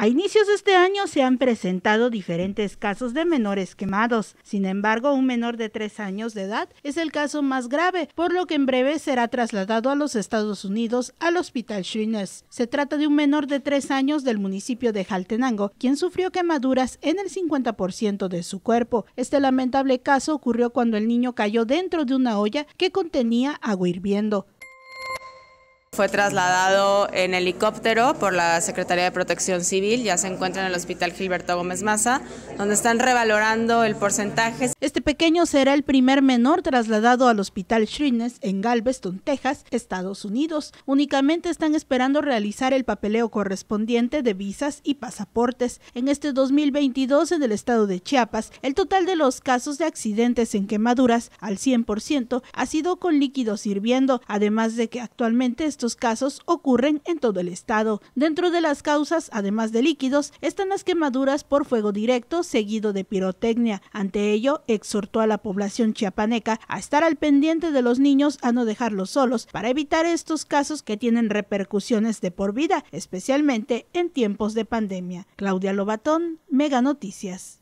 A inicios de este año se han presentado diferentes casos de menores quemados. Sin embargo, un menor de tres años de edad es el caso más grave, por lo que en breve será trasladado a los Estados Unidos al Hospital Shrines. Se trata de un menor de tres años del municipio de Jaltenango, quien sufrió quemaduras en el 50% de su cuerpo. Este lamentable caso ocurrió cuando el niño cayó dentro de una olla que contenía agua hirviendo. Fue trasladado en helicóptero por la Secretaría de Protección Civil, ya se encuentra en el Hospital Gilberto Gómez Maza, donde están revalorando el porcentaje. Este pequeño será el primer menor trasladado al Hospital Shrines en Galveston, Texas, Estados Unidos. Únicamente están esperando realizar el papeleo correspondiente de visas y pasaportes. En este 2022 en el estado de Chiapas, el total de los casos de accidentes en quemaduras al 100% ha sido con líquidos hirviendo, además de que actualmente estos casos ocurren en todo el estado. Dentro de las causas, además de líquidos, están las quemaduras por fuego directo seguido de pirotecnia. Ante ello, exhortó a la población chiapaneca a estar al pendiente de los niños a no dejarlos solos para evitar estos casos que tienen repercusiones de por vida, especialmente en tiempos de pandemia. Claudia Lobatón, Mega Noticias.